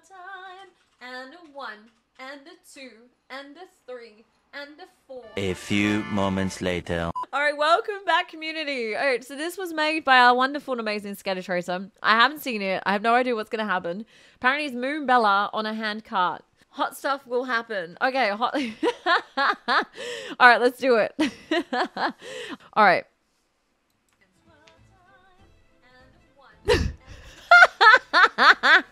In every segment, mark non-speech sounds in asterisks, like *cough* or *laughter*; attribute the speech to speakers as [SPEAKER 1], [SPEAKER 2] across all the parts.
[SPEAKER 1] time, and a one, and a two, and a three, and a four.
[SPEAKER 2] A few moments later.
[SPEAKER 1] All right, welcome back, community. All right, so this was made by our wonderful and amazing Skater Tracer. I haven't seen it. I have no idea what's going to happen. Apparently, it's Moonbella on a hand cart. Hot stuff will happen. Okay, hot. *laughs* All right, let's do it. *laughs* All right. *laughs*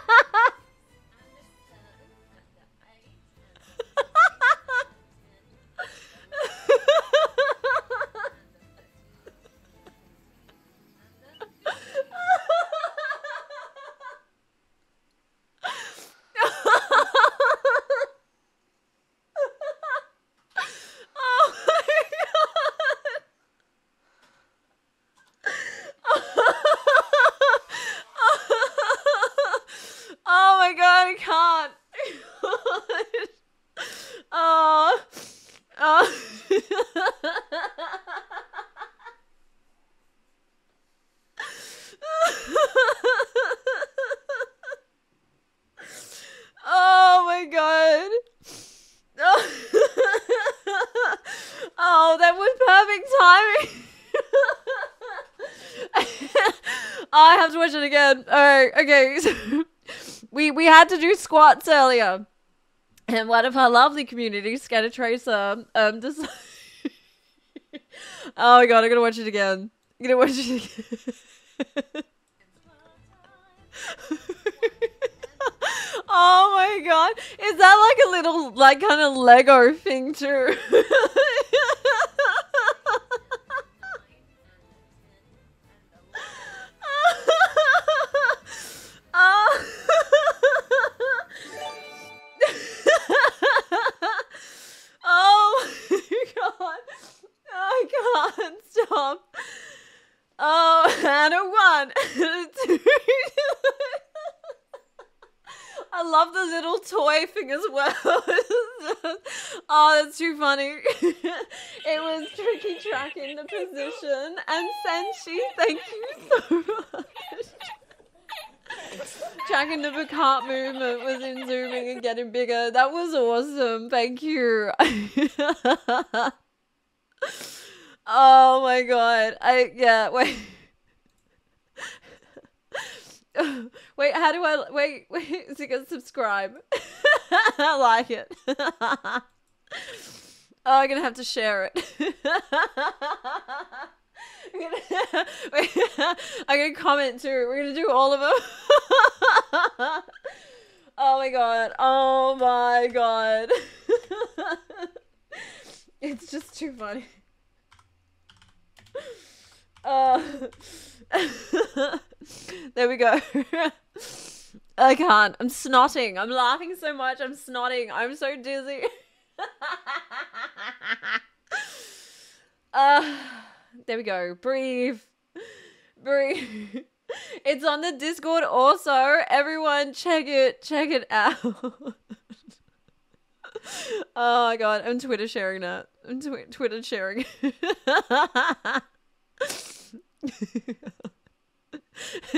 [SPEAKER 1] *laughs* Oh. that was perfect timing. *laughs* I have to watch it again. Alright, okay. So *laughs* we we had to do squats earlier. And one of our lovely community, Skater Tracer, um just Oh my god, I'm gonna watch it again. I'm gonna watch it again. Oh my god. Is that like a little like kind of Lego thing too? oh. my god. I can't stop. Oh, and a one. And a two. I love the little toy thing as well. *laughs* oh, that's too funny. *laughs* it was tricky tracking the position. And Senshi, thank you so much. Tracking the cart movement was in zooming and getting bigger. That was awesome. Thank you. *laughs* oh my god. I yeah, wait. Wait, how do I wait *laughs* wait you can subscribe? *laughs* I like it. *laughs* oh, I'm gonna have to share it. I'm gonna, wait, I'm gonna comment too. We're gonna do all of them. oh my god. Oh my god. it's just too funny. Uh, there we go. *laughs* I can't. I'm snotting. I'm laughing so much. I'm snotting. I'm so dizzy. *laughs* uh, there we go. Breathe. Breathe. *laughs* It's on the Discord also. Everyone check it. Check it out. oh my god. I'm Twitter sharing that. I'm tw- Twitter sharing. *laughs*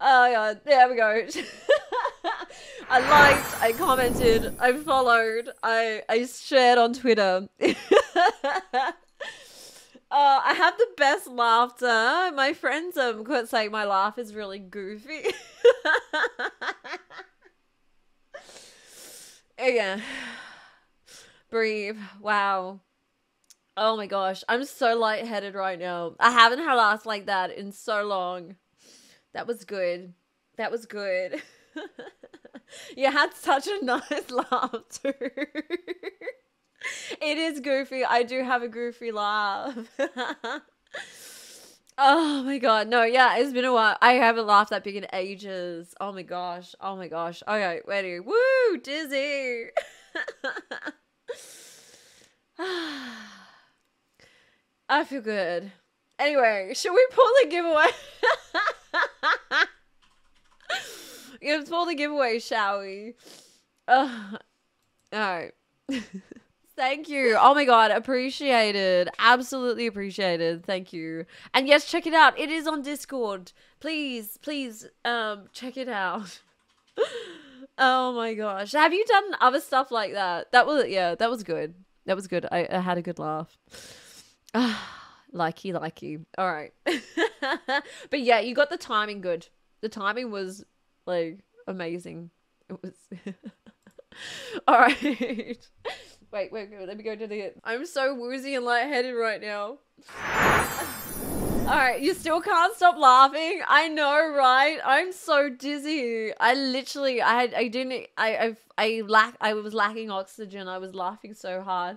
[SPEAKER 1] oh god, there we go. *laughs* I liked, I commented, I followed, I I shared on Twitter. Oh, *laughs* I have the best laughter. My friends um quite saying my laugh is really goofy. yeah. *sighs* Breathe. Wow. Oh my gosh, I'm so lightheaded right now. I haven't had a laugh like that in so long. That was good. That was good. *laughs* you had such a *laughs* nice laugh too. *laughs* it is goofy. I do have a goofy laugh. oh my god. No, yeah, it's been a while. I haven't laughed that big in ages. Oh my gosh. Oh my gosh. Okay, ready. Woo! Dizzy. I feel good. Anyway, should we pull the giveaway? *laughs* Let's pull the giveaway, shall we? Uh, all right. *laughs* Thank you. Oh my god, appreciated. Absolutely appreciated. Thank you. And yes, check it out. It is on Discord. Please, please, um, check it out. *laughs* oh my gosh. Have you done other stuff like that? That was yeah, that was good. That was good. I, I had a good laugh. *sighs* likey, likey. All right. *laughs* but yeah, you got the timing good. The timing was like amazing. It was *laughs* All right. *laughs* Wait, wait, wait, let me go to the. I'm so woozy and lightheaded right now. *sighs* All right, you still can't stop laughing. I know, right? I'm so dizzy. I literally, I had, I didn't, I, I, I lack, I was lacking oxygen. I was laughing so hard.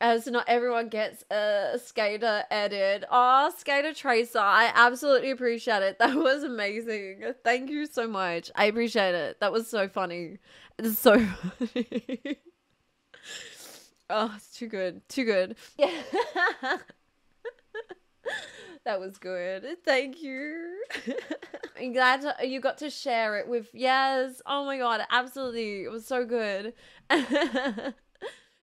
[SPEAKER 1] As not everyone gets a skater edit. Oh, skater tracer. I absolutely appreciate it. *laughs* That was amazing. Thank you so much. I appreciate it. That was so funny. It's so *laughs* funny. Oh, it's too good. Too good. Yeah. *laughs* that was good. Thank you. I'm glad you got to share it with yes. Oh my god, absolutely. It was so good.